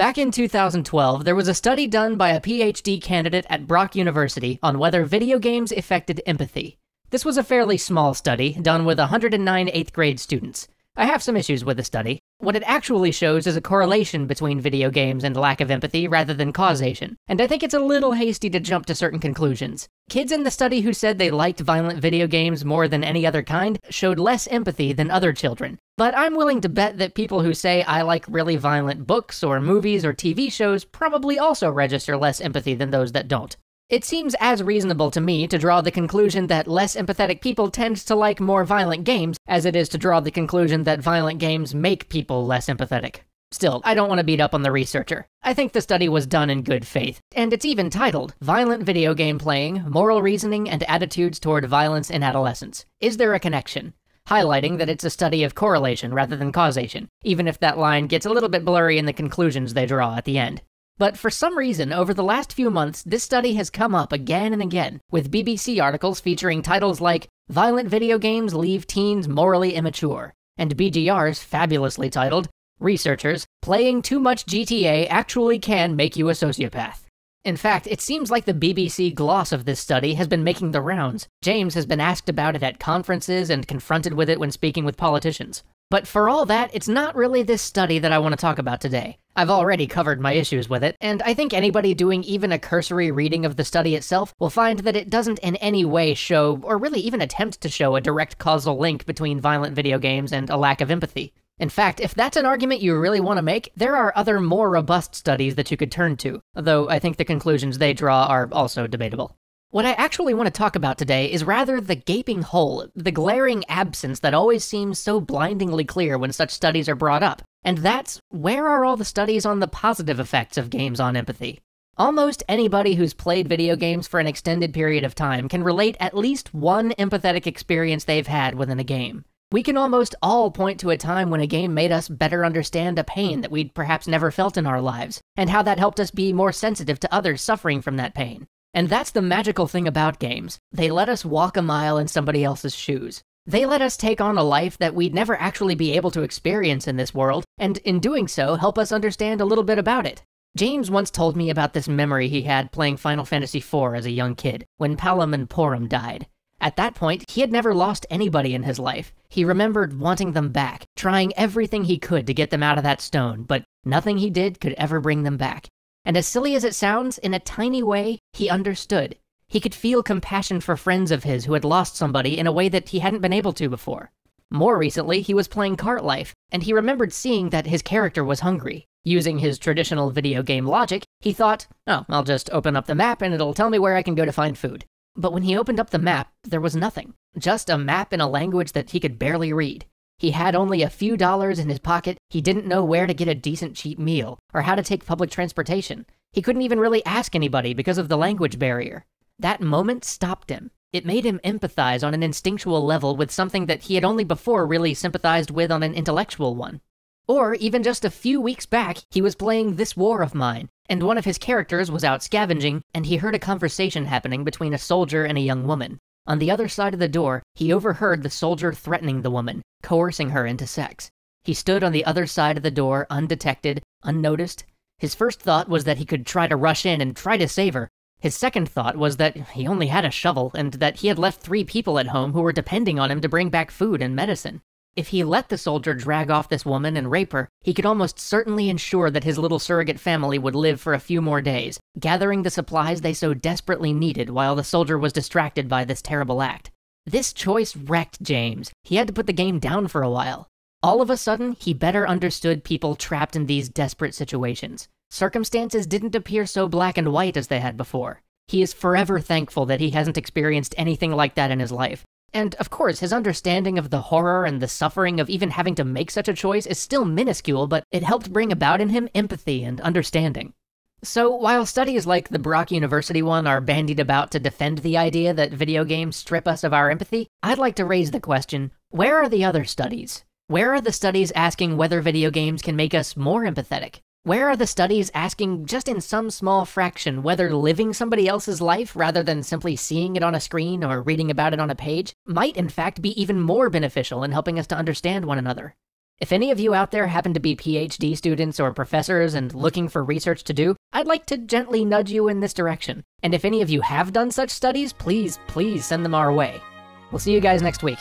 Back in 2012, there was a study done by a PhD candidate at Brock University on whether video games affected empathy. This was a fairly small study, done with 109 8th grade students. I have some issues with the study. What it actually shows is a correlation between video games and lack of empathy rather than causation, and I think it's a little hasty to jump to certain conclusions. Kids in the study who said they liked violent video games more than any other kind showed less empathy than other children. But I'm willing to bet that people who say I like really violent books or movies or TV shows probably also register less empathy than those that don't. It seems as reasonable to me to draw the conclusion that less empathetic people tend to like more violent games as it is to draw the conclusion that violent games make people less empathetic. Still, I don't want to beat up on the researcher. I think the study was done in good faith, and it's even titled Violent Video Game Playing Moral Reasoning and Attitudes Toward Violence in Adolescence. Is there a connection? Highlighting that it's a study of correlation rather than causation, even if that line gets a little bit blurry in the conclusions they draw at the end. But for some reason, over the last few months, this study has come up again and again, with BBC articles featuring titles like Violent Video Games Leave Teens Morally Immature, and BGR's fabulously titled Researchers, Playing Too Much GTA Actually Can Make You a Sociopath. In fact, it seems like the BBC gloss of this study has been making the rounds. James has been asked about it at conferences and confronted with it when speaking with politicians. But for all that, it's not really this study that I want to talk about today. I've already covered my issues with it, and I think anybody doing even a cursory reading of the study itself will find that it doesn't in any way show, or really even attempt to show, a direct causal link between violent video games and a lack of empathy. In fact, if that's an argument you really want to make, there are other more robust studies that you could turn to, though I think the conclusions they draw are also debatable. What I actually want to talk about today is rather the gaping hole, the glaring absence that always seems so blindingly clear when such studies are brought up. And that's where are all the studies on the positive effects of games on empathy? Almost anybody who's played video games for an extended period of time can relate at least one empathetic experience they've had within a game. We can almost all point to a time when a game made us better understand a pain that we'd perhaps never felt in our lives, and how that helped us be more sensitive to others suffering from that pain. And that's the magical thing about games. They let us walk a mile in somebody else's shoes. They let us take on a life that we'd never actually be able to experience in this world, and in doing so, help us understand a little bit about it. James once told me about this memory he had playing Final Fantasy IV as a young kid, when Palom and Porom died. At that point, he had never lost anybody in his life. He remembered wanting them back, trying everything he could to get them out of that stone, but nothing he did could ever bring them back. And as silly as it sounds, in a tiny way, he understood. He could feel compassion for friends of his who had lost somebody in a way that he hadn't been able to before. More recently, he was playing Cart Life, and he remembered seeing that his character was hungry. Using his traditional video game logic, he thought, oh, I'll just open up the map and it'll tell me where I can go to find food. But when he opened up the map, there was nothing. Just a map in a language that he could barely read. He had only a few dollars in his pocket, he didn't know where to get a decent cheap meal, or how to take public transportation. He couldn't even really ask anybody because of the language barrier. That moment stopped him. It made him empathize on an instinctual level with something that he had only before really sympathized with on an intellectual one. Or even just a few weeks back, he was playing This War of Mine, and one of his characters was out scavenging, and he heard a conversation happening between a soldier and a young woman. On the other side of the door, he overheard the soldier threatening the woman, coercing her into sex. He stood on the other side of the door, undetected, unnoticed. His first thought was that he could try to rush in and try to save her. His second thought was that he only had a shovel and that he had left three people at home who were depending on him to bring back food and medicine. If he let the soldier drag off this woman and rape her, he could almost certainly ensure that his little surrogate family would live for a few more days, gathering the supplies they so desperately needed while the soldier was distracted by this terrible act. This choice wrecked James. He had to put the game down for a while. All of a sudden, he better understood people trapped in these desperate situations. Circumstances didn't appear so black and white as they had before. He is forever thankful that he hasn't experienced anything like that in his life. And of course, his understanding of the horror and the suffering of even having to make such a choice is still minuscule, but it helped bring about in him empathy and understanding. So, while studies like the Brock University one are bandied about to defend the idea that video games strip us of our empathy, I'd like to raise the question where are the other studies? Where are the studies asking whether video games can make us more empathetic? Where are the studies asking, just in some small fraction, whether living somebody else's life rather than simply seeing it on a screen or reading about it on a page might in fact be even more beneficial in helping us to understand one another? If any of you out there happen to be PhD students or professors and looking for research to do, I'd like to gently nudge you in this direction. And if any of you have done such studies, please, please send them our way. We'll see you guys next week.